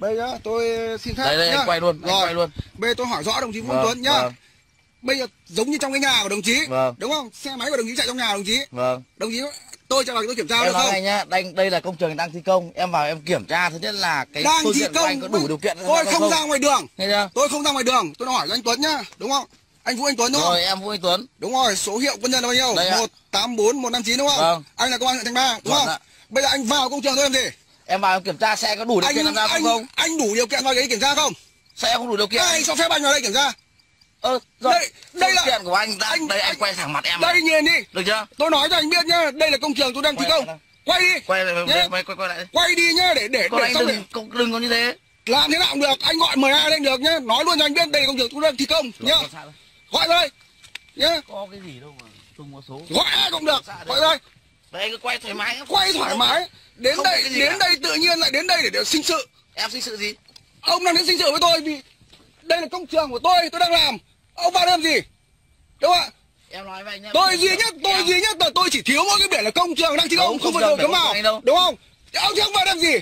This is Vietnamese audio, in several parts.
bây giờ tôi xin phép đây đây nhá. anh quay luôn anh Rồi. quay luôn. Bây giờ tôi hỏi rõ đồng chí Vũ Vâng, Tuấn nhá. vâng. bây giờ giống như trong cái nhà của đồng chí Vâng. đúng không? Xe máy của đồng chí chạy trong nhà đồng chí. Vâng. Đồng chí tôi cho vào tôi kiểm tra em được nói không? này nhá. Đây đây là công trường đang thi công. Em vào em kiểm tra thứ nhất là cái đang phương thi tiện của công anh có đủ điều kiện tôi không ra ngoài đường. Tôi không ra ngoài đường. Tôi hỏi cho anh Tuấn nhá đúng không? Anh Vũ Anh Tuấn đúng không? Rồi em Vũ Anh Tuấn. Đúng rồi số hiệu quân nhân là bao nhiêu? Đây ạ. một tám bốn một năm chín đúng không? Vâng. anh là công an huyện Thanh Ba đúng Vâng không? ạ. bây giờ anh vào công trường tôi làm gì em vào em kiểm tra xe có đủ điều anh kiện gia anh không? không anh đủ điều kiện vào đấy kiểm tra không? Xe không đủ điều kiện. Ai cho phép anh vào đây kiểm tra? Ơ rồi. Đây- đây là- tiện của anh đã anh- đây anh anh- quay thẳng mặt em đây này. nhìn đi. Được chưa? Tôi nói cho anh biết nhá đây là công trường tôi đang thi Quay công. quay đi. quay lại Nhé. quay quay quay lại quay đi nhá để để còn để anh xong đừng để không- đừng có như thế. Làm thế nào cũng được anh gọi mời ai lên được nhá. Nói luôn cho anh biết đây là công trường tôi đang thi công nhá. Có sao đâu. gọi đây nhá. Có cái gì đâu mà tung một số. Gọi ai cũng được gọi đây đây. Anh cứ quay thoải mái quay thoải mái đến Không đây đến cả. đây tự nhiên lại đến đây để, để sinh sự. Em sinh sự gì? Ông đang đến sinh sự với tôi vì đây là công trường của tôi tôi đang làm. Ông vào làm gì? Đúng không ạ? Em nói với anh tôi duy nhất tôi Em- duy nhất là tôi chỉ thiếu mỗi cái biển là công trường đang thi công Không, phải đội cấm vào đúng không? Ông chứ ông vào làm gì?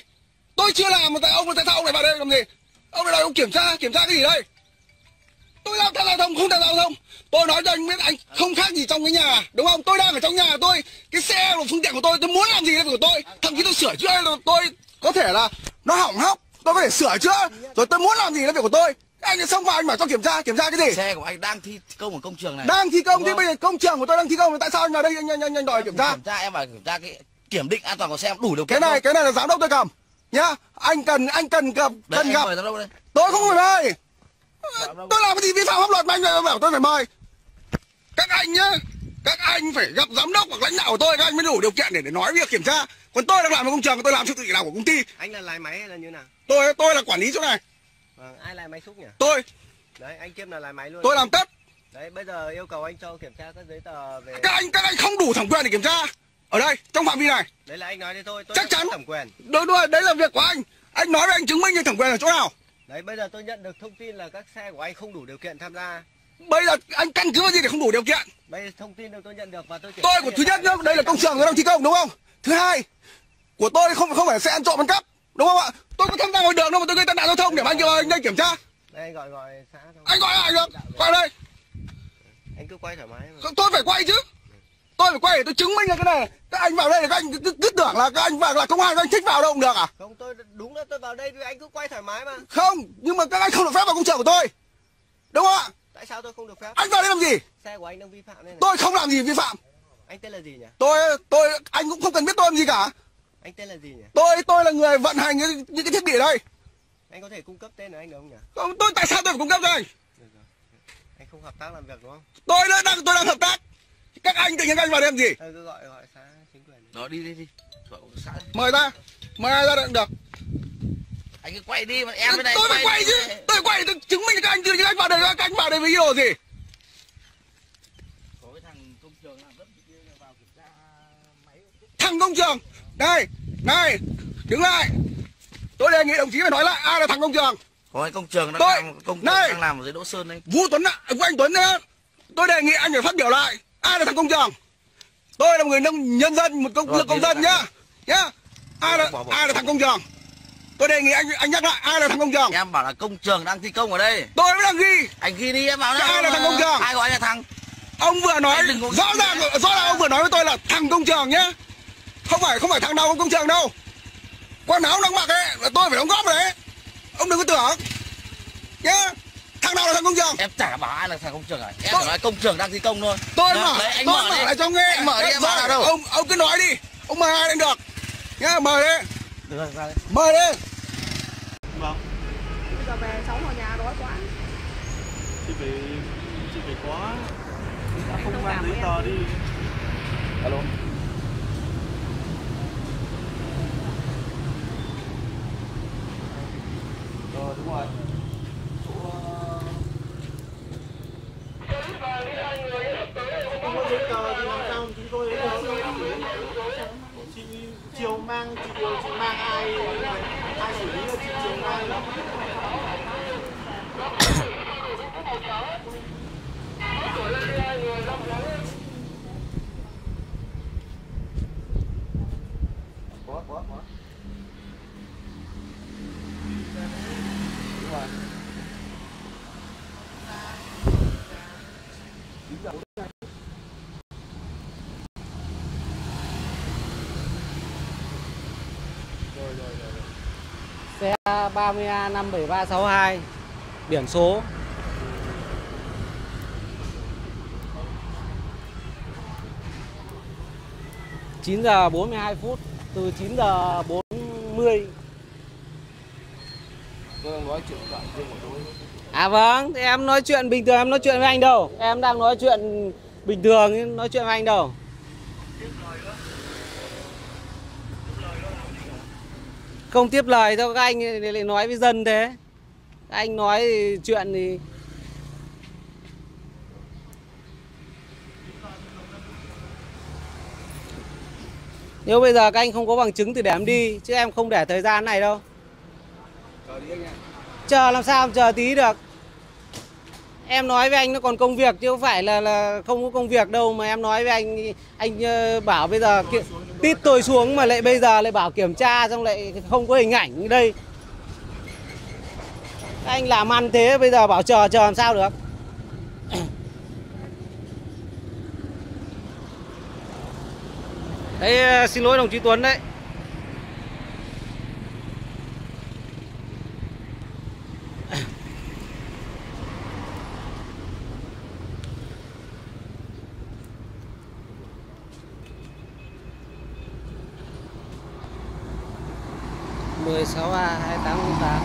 Tôi chưa làm mà tại ông tại sao ông lại vào đây làm gì? Ông lại đòi ông kiểm tra kiểm tra cái gì đây tôi làm tham gia giao thông không tham gia giao thông. Tôi nói cho anh biết anh không khác gì trong cái nhà đúng không? Tôi đang ở trong nhà tôi. Cái xe là phương tiện của tôi tôi muốn làm gì là việc của tôi? Thậm chí tôi sửa chữa là tôi có thể là nó hỏng hóc. Tôi có thể sửa chữa. Rồi tôi muốn làm gì là việc của tôi? Anh xông vào anh bảo cho kiểm tra kiểm tra cái gì? Xe của anh đang thi công ở công trường này. Đang thi công thì bây giờ công trường của tôi đang thi công thì tại sao anh vào đây? Anh anh, anh, anh đòi kiểm tra. Kiểm tra em phải kiểm tra cái kiểm định an toàn của xe đủ điều kiện cái này cái này là giám đốc tôi cầm. Nhá anh cần anh cần gặp cần gặp. đây. Tôi không phải đốc. Tôi làm cái gì? Vi phạm pháp luật mà anh bảo tôi phải mời? Các anh nhá các anh phải gặp giám đốc hoặc lãnh đạo của tôi các anh mới đủ điều kiện để để nói việc kiểm tra. Còn tôi đang làm ở công trường tôi làm sự tự nào của công ty. Anh là lái máy hay là như nào? Tôi tôi là quản lý chỗ này. Vâng ai lái máy xúc nhỉ? Tôi. Đấy anh kiêm là lái máy luôn. Tôi làm tất đấy bây giờ yêu cầu anh cho kiểm tra các giấy tờ về các anh các anh không đủ thẩm quyền để kiểm tra. Ở đây trong phạm vi này. Đấy là anh nói thế thôi tôi Chắc chắn. thẩm quyền. Đối đuôi đấy là việc của anh. Anh nói với anh chứng minh như thẩm quyền ở chỗ nào đấy bây giờ tôi nhận được thông tin là các xe của anh không đủ điều kiện tham gia. Bây giờ anh căn cứ vào gì để không đủ điều kiện? Bây giờ thông tin được tôi nhận được và tôi tôi của thứ nhất nhá đây là công trường đang thi công đúng không? Thứ hai của tôi không không phải xe ăn trộm ăn cắp đúng không ạ? Tôi có tham gia ngoài đường đâu mà tôi gây tai nạn giao thông để mà anh anh đây kiểm tra. Đây anh gọi gọi xã thôi. Anh gọi lại được? Gọi đây. anh cứ quay thoải mái mà. tôi phải quay chứ. Tôi phải quay để tôi chứng minh ra cái này các anh vào đây là các anh cứ, cứ tưởng là các anh vào là công an các anh thích vào đâu cũng được à? Không tôi đúng là tôi vào đây thì anh cứ quay thoải mái mà. Không nhưng mà các anh không được phép vào công trường của tôi. Đúng không ạ? Tại sao tôi không được phép? Anh vào đây làm gì? Xe của anh đang vi phạm đây này. Tôi không làm gì vi phạm. Anh tên là gì nhỉ? Tôi tôi anh cũng không cần biết tôi làm gì cả. Anh tên là gì nhỉ? Tôi tôi là người vận hành những, những cái thiết bị ở đây. Anh có thể cung cấp tên của anh được không nhỉ? Không tôi tại sao tôi phải cung cấp cho anh? Được rồi anh không hợp tác làm việc đúng không? Tôi đang tôi đang hợp tác các anh tự nhiên các anh vào đây làm gì? Tôi cứ gọi gọi xã chính quyền đó đi đi đi. Gọi xã. mời ra mời ai ra đây cũng được. Anh cứ quay đi mà em bên này tôi phải quay chứ. Tôi quay tôi chứng minh cho các anh chứ các anh vào đây các anh vào đây với ý đồ gì? Có cái thằng công trường làm rất kia vào kiểm tra máy thằng công trường. Đây này đứng lại. Tôi đề nghị đồng chí phải nói lại ai là thằng công trường. Có cái công trường đang Tôi- làm công trường này. đang làm ở dưới đỗ sơn đấy vũ tuấn ạ của anh tuấn nhá. Tôi đề nghị anh phải phát biểu lại ai là thằng công trường tôi là người nông nhân dân một công Rồi, công dân nhá. Nhá. Ai là ai là thằng công trường tôi đề nghị anh anh nhắc lại ai là thằng công trường em bảo là công trường đang thi công ở đây. Tôi mới đang ghi. Anh ghi đi em bảo Thế ai là thằng công trường? ai gọi là thằng? Ông vừa nói rõ ràng rõ ràng ông vừa nói với tôi là thằng công trường nhá. Không phải không phải thằng nào công trường đâu. Quần áo đang mặc ấy là tôi phải đóng góp đấy. Ông đừng có tưởng. Nhá thằng nào là thằng công trường? Em chả bảo ai là thằng công trường à? Em Tôi- nói công trường đang thi công thôi. Tôi Đó, mở đấy, anh tôi mở mở lại cho nghe. Anh mở đi em Rồi, bảo đâu? ông ông cứ nói đi. Ông mời ai lên được? Nhá mời đi. Được rồi ra đây. mời đi. Vâng, Bây giờ về cháu vào nhà đói quá. Chị phải chị phải có đã không mang giấy tờ đi. alo. Ờ đúng rồi. Không có giấy tờ thì làm sao chúng tôi ấy được? Chị chiều chị mang ai ai xử lý là chị chiều mang có có có Xe 30A 57362 Biển số. chín giờ 42 phút Từ 9 giờ 40 tôi đang nói chuyện đoạn riêng của tôi À vâng, thì em nói chuyện bình thường em nói chuyện với anh đâu? Em đang nói chuyện bình thường nói chuyện với anh đâu Không tiếp lời đâu các anh thì lại nói với dân thế? Các anh nói thì chuyện thì Nếu bây giờ các anh không có bằng chứng thì để em đi Chứ em không để thời gian này đâu. Chờ làm sao chờ tí được Em nói với anh nó còn công việc chứ không phải là là không có công việc đâu mà em nói với anh anh ờ, bảo bây giờ ki- tít tôi xuống mà lại bây giờ lại bảo kiểm tra xong lại không có hình ảnh đây. Anh làm ăn thế bây giờ bảo chờ chờ làm sao được? Đấy ờ, xin lỗi đồng chí Tuấn đấy. Mười sáu a hai tám tám.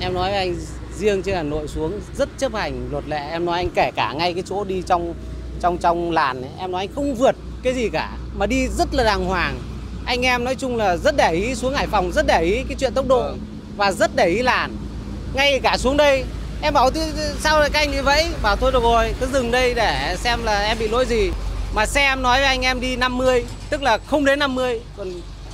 Em nói với anh riêng trên Hà Nội xuống rất chấp hành luật lệ. Em nói anh kể cả ngay cái chỗ đi trong trong trong làn ấy, em nói anh không vượt cái gì cả mà đi rất là đàng hoàng. Anh em nói chung là rất để ý xuống Hải Phòng rất để ý cái chuyện tốc độ và rất để ý làn. Ngay cả xuống đây em bảo "Thế sao lại các anh như vậy? Bảo thôi được rồi cứ dừng đây để xem là em bị lỗi gì mà xe em nói với anh em đi 50 tức là không đến 50 còn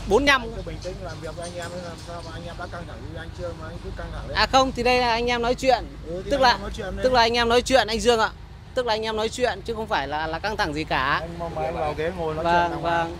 45 Anh cứ bình tĩnh làm việc với anh em làm sao mà anh em đã căng thẳng như anh chưa mà anh cứ căng thẳng đấy. à không thì đây là anh em nói chuyện. Ừ, tức là chuyện tức là anh em nói chuyện anh Dương ạ. Tức là anh em nói chuyện chứ không phải là là căng thẳng gì cả. Anh mong mà anh vào ghế ngồi nói chuyện vâng đàng hoàng. vâng